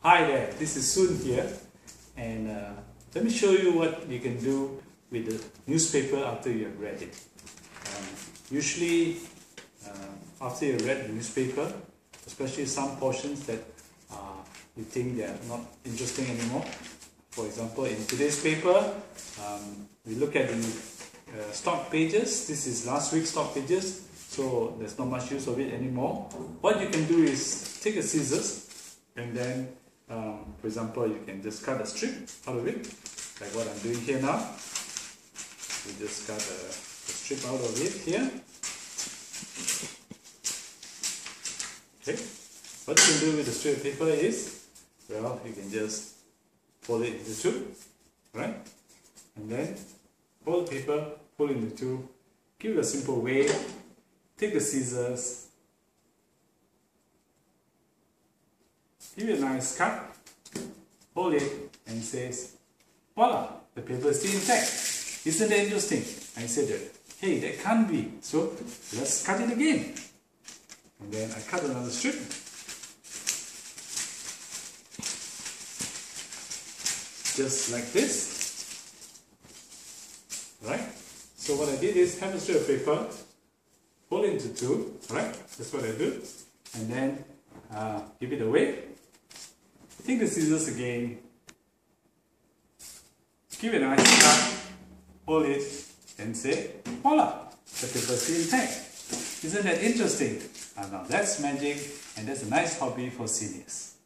Hi there, this is Soon here and uh, let me show you what you can do with the newspaper after you have read it. Um, usually uh, after you read the newspaper, especially some portions that uh, you think they are not interesting anymore. For example, in today's paper, um, we look at the uh, stock pages. This is last week's stock pages, so there's not much use of it anymore. What you can do is take a scissors and then um, for example, you can just cut a strip out of it, like what I'm doing here now. We just cut a, a strip out of it here. Okay, what you can do with the strip of paper is, well, you can just fold it into two, right? And then fold the paper, fold it into two, give it a simple wave, take the scissors, give it a nice cut, hold it and says, voila, the paper is still intact. Isn't that interesting? I said hey, that can't be. So let's cut it again. And then I cut another strip. Just like this. Right? So what I did is have a strip of paper, it into two, right? That's what I do. And then uh, give it away Take the scissors again. Give it a nice cut. Hold it and say, voila, the paper is still intact. Isn't that interesting? Uh, now that's magic and that's a nice hobby for seniors.